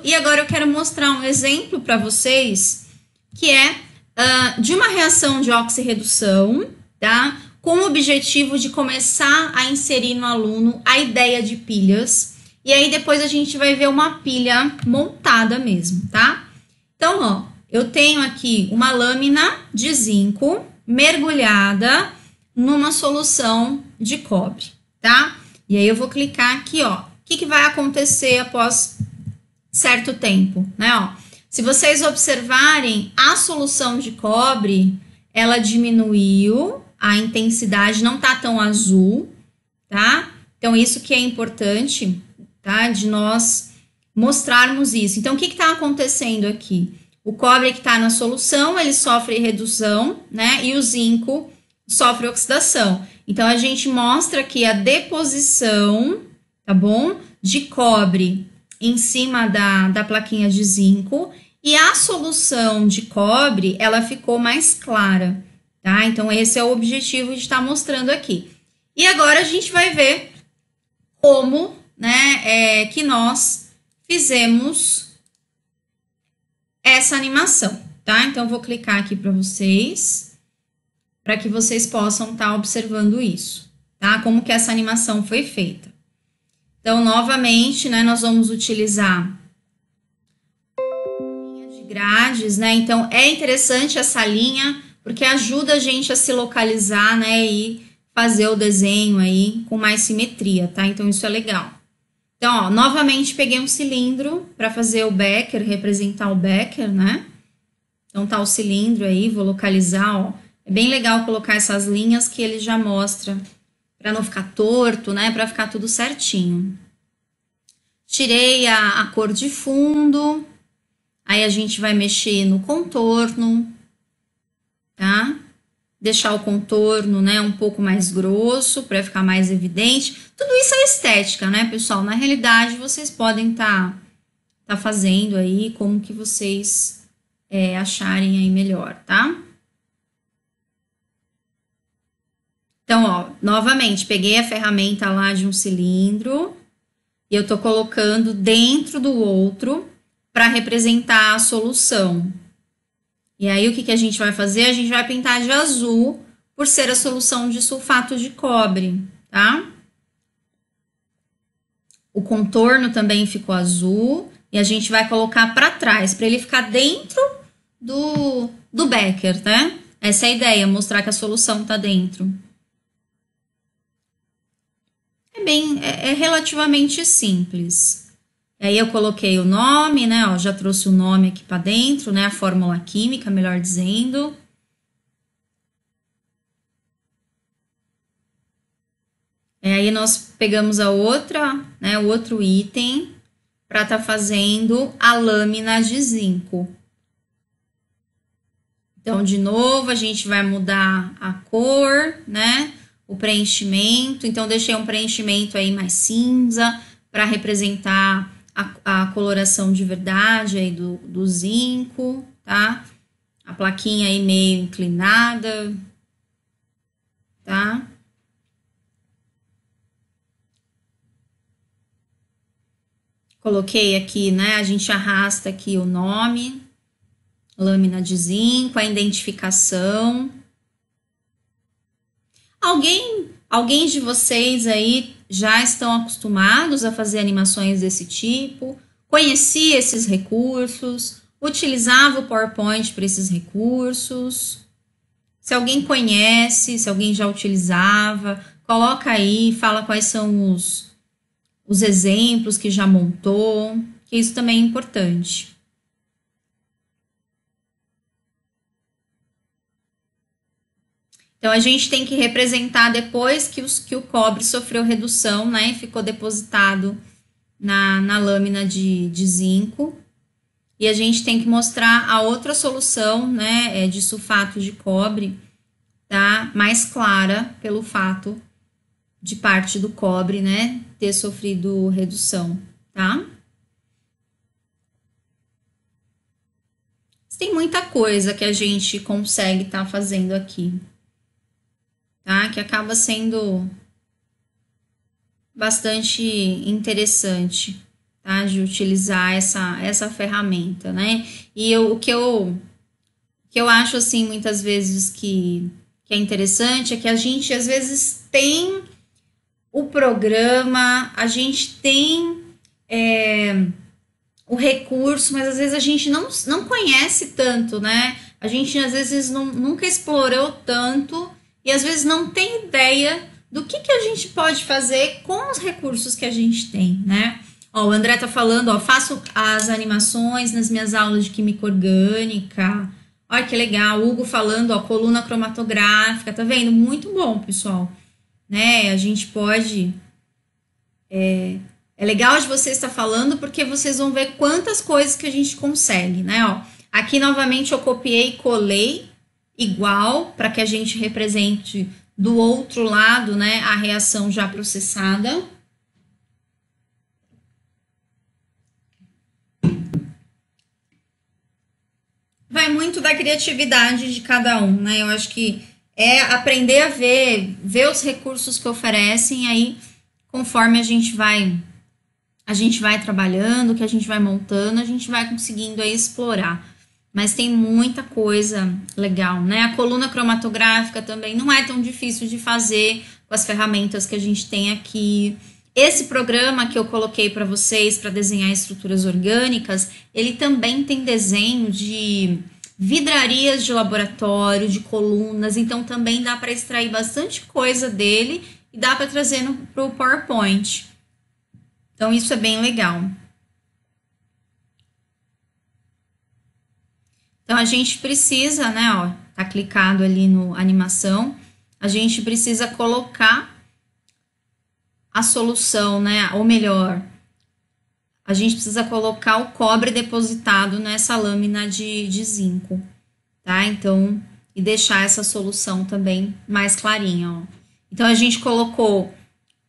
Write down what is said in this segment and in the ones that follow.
E agora eu quero mostrar um exemplo para vocês que é uh, de uma reação de oxirredução, tá? Com o objetivo de começar a inserir no aluno a ideia de pilhas. E aí depois a gente vai ver uma pilha montada mesmo, tá? Então, ó, eu tenho aqui uma lâmina de zinco mergulhada numa solução de cobre, tá? E aí eu vou clicar aqui, ó. O que, que vai acontecer após certo tempo, né? Ó, se vocês observarem, a solução de cobre, ela diminuiu, a intensidade não tá tão azul, tá? Então, isso que é importante, tá? De nós mostrarmos isso. Então, o que está acontecendo aqui? O cobre que está na solução, ele sofre redução, né? E o zinco sofre oxidação. Então, a gente mostra que a deposição, tá bom? De cobre em cima da, da plaquinha de zinco e a solução de cobre, ela ficou mais clara, tá? Então, esse é o objetivo de estar tá mostrando aqui. E agora a gente vai ver como, né, é, que nós fizemos essa animação, tá? Então, vou clicar aqui para vocês, para que vocês possam estar tá observando isso, tá? Como que essa animação foi feita. Então, novamente, né, nós vamos utilizar linha de grades, né? Então, é interessante essa linha, porque ajuda a gente a se localizar, né, e fazer o desenho aí com mais simetria, tá? Então, isso é legal. Então, ó, novamente peguei um cilindro para fazer o Becker, representar o Becker, né? Então, tá o cilindro aí, vou localizar, ó. É bem legal colocar essas linhas que ele já mostra para não ficar torto, né? Para ficar tudo certinho. Tirei a, a cor de fundo. Aí a gente vai mexer no contorno, tá? Deixar o contorno, né, um pouco mais grosso para ficar mais evidente. Tudo isso é estética, né, pessoal? Na realidade, vocês podem estar tá, tá fazendo aí como que vocês é, acharem aí melhor, tá? Então, ó, novamente, peguei a ferramenta lá de um cilindro e eu tô colocando dentro do outro para representar a solução. E aí, o que, que a gente vai fazer? A gente vai pintar de azul por ser a solução de sulfato de cobre, tá? O contorno também ficou azul e a gente vai colocar para trás, para ele ficar dentro do, do becker, né? Essa é a ideia, mostrar que a solução tá dentro é bem, é, é relativamente simples. Aí eu coloquei o nome, né? Ó, já trouxe o nome aqui para dentro, né? A fórmula química, melhor dizendo. É, aí nós pegamos a outra, né? O outro item para estar tá fazendo a lâmina de zinco. Então, de novo, a gente vai mudar a cor, né? O preenchimento. Então, deixei um preenchimento aí mais cinza para representar a, a, coloração de verdade aí do, do zinco, tá? A plaquinha aí meio inclinada, tá? Coloquei aqui, né? A gente arrasta aqui o nome, lâmina de zinco, a identificação. Alguém, alguém de vocês aí já estão acostumados a fazer animações desse tipo? Conhecia esses recursos? Utilizava o PowerPoint para esses recursos? Se alguém conhece, se alguém já utilizava, coloca aí, fala quais são os, os exemplos que já montou, que isso também é importante. Então, a gente tem que representar depois que, os, que o cobre sofreu redução, né? Ficou depositado na, na lâmina de, de zinco. E a gente tem que mostrar a outra solução, né? É de sulfato de cobre, tá? Mais clara pelo fato de parte do cobre, né? Ter sofrido redução, tá? Tem muita coisa que a gente consegue estar tá fazendo aqui tá? Que acaba sendo bastante interessante tá? De utilizar essa, essa ferramenta, né? E eu, o que eu, que eu acho, assim, muitas vezes que, que é interessante é que a gente, às vezes, tem o programa, a gente tem é, o recurso, mas às vezes a gente não, não conhece tanto, né? A gente, às vezes, não, nunca explorou tanto e, às vezes, não tem ideia do que, que a gente pode fazer com os recursos que a gente tem, né? Ó, o André tá falando, ó, faço as animações nas minhas aulas de química orgânica. Olha que legal. O Hugo falando, ó, coluna cromatográfica, tá vendo? Muito bom, pessoal. Né? A gente pode. É, é legal de você estar falando porque vocês vão ver quantas coisas que a gente consegue, né? Ó, aqui novamente eu copiei e colei igual para que a gente represente do outro lado, né, a reação já processada. vai muito da criatividade de cada um, né? Eu acho que é aprender a ver, ver os recursos que oferecem, aí conforme a gente vai a gente vai trabalhando, que a gente vai montando, a gente vai conseguindo aí explorar. Mas tem muita coisa legal, né? A coluna cromatográfica também não é tão difícil de fazer com as ferramentas que a gente tem aqui. Esse programa que eu coloquei para vocês para desenhar estruturas orgânicas, ele também tem desenho de vidrarias de laboratório, de colunas, então também dá para extrair bastante coisa dele e dá para trazer para o PowerPoint. Então isso é bem legal. Então a gente precisa, né, ó, tá clicado ali no animação, a gente precisa colocar a solução, né? Ou melhor, a gente precisa colocar o cobre depositado nessa lâmina de, de zinco, tá? Então, e deixar essa solução também mais clarinha, ó. Então, a gente colocou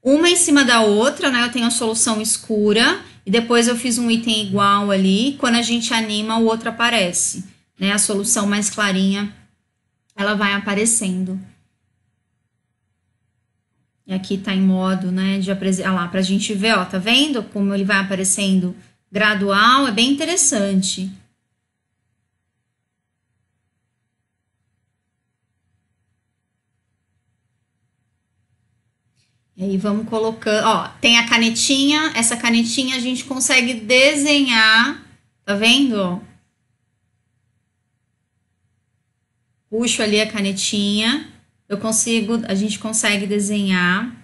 uma em cima da outra, né? Eu tenho a solução escura e depois eu fiz um item igual ali. Quando a gente anima, o outro aparece, né? A solução mais clarinha, ela vai aparecendo. E aqui tá em modo, né, de apresentar lá, pra gente ver, ó, tá vendo como ele vai aparecendo gradual? É bem interessante. E aí vamos colocando, ó, tem a canetinha, essa canetinha a gente consegue desenhar, tá vendo? Puxo ali a canetinha eu consigo, a gente consegue desenhar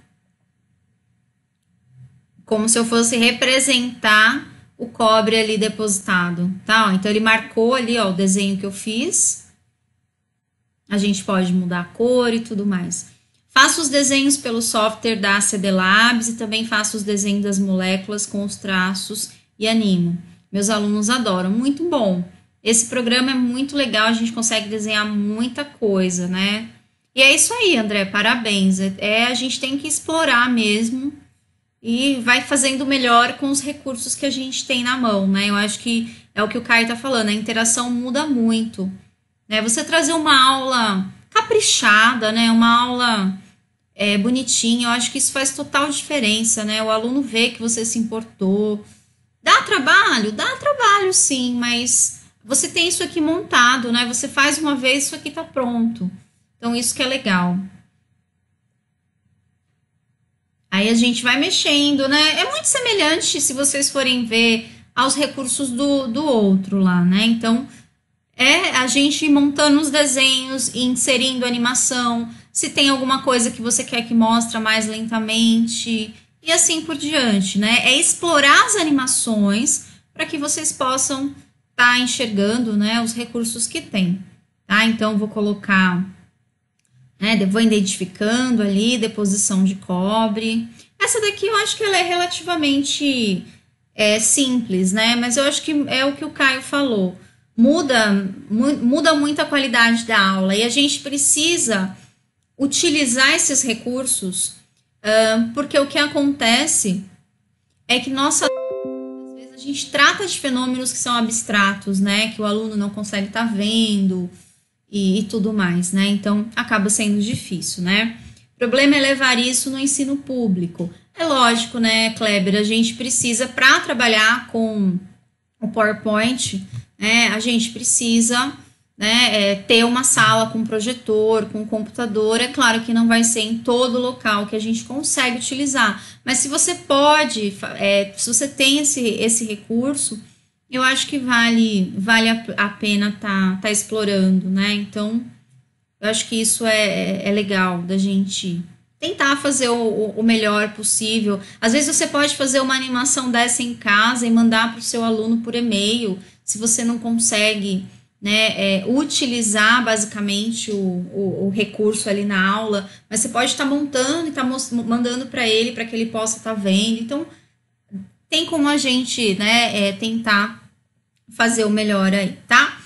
como se eu fosse representar o cobre ali depositado, tá? Então ele marcou ali, ó, o desenho que eu fiz. A gente pode mudar a cor e tudo mais. Faço os desenhos pelo software da CD Labs e também faço os desenhos das moléculas com os traços e animo. Meus alunos adoram, muito bom. Esse programa é muito legal, a gente consegue desenhar muita coisa, né? E é isso aí, André, parabéns. É, é, a gente tem que explorar mesmo e vai fazendo melhor com os recursos que a gente tem na mão, né? Eu acho que é o que o Caio tá falando, a interação muda muito. Né? Você trazer uma aula caprichada, né? Uma aula é, bonitinha, eu acho que isso faz total diferença, né? O aluno vê que você se importou. Dá trabalho? Dá trabalho, sim, mas você tem isso aqui montado, né? Você faz uma vez, isso aqui tá pronto. Então, isso que é legal. Aí a gente vai mexendo, né? É muito semelhante, se vocês forem ver, aos recursos do, do outro lá, né? Então, é a gente montando os desenhos inserindo animação. Se tem alguma coisa que você quer que mostre mais lentamente e assim por diante, né? É explorar as animações para que vocês possam estar tá enxergando, né, os recursos que tem, tá? Então, vou colocar né? Vou identificando ali, deposição de cobre. Essa daqui eu acho que ela é relativamente é, simples, né? Mas eu acho que é o que o Caio falou. Muda, mu muda muito a qualidade da aula e a gente precisa utilizar esses recursos, uh, porque o que acontece é que nossa a gente trata de fenômenos que são abstratos, né? Que o aluno não consegue estar tá vendo, e, e tudo mais, né? Então acaba sendo difícil, né? O problema é levar isso no ensino público. É lógico, né, Kleber? A gente precisa, para trabalhar com o PowerPoint, né, a gente precisa né, é, ter uma sala com projetor, com computador. É claro que não vai ser em todo local que a gente consegue utilizar, mas se você pode, é, se você tem esse, esse recurso, eu acho que vale, vale a, pena tá, tá explorando, né? Então, eu acho que isso é, é legal da gente tentar fazer o, o melhor possível. Às vezes você pode fazer uma animação dessa em casa e mandar para o seu aluno por e-mail, se você não consegue né, é, utilizar basicamente o, o, o, recurso ali na aula, mas você pode estar tá montando e estar tá mandando para ele para que ele possa estar tá vendo. Então, tem como a gente né, é, tentar fazer o melhor aí, tá?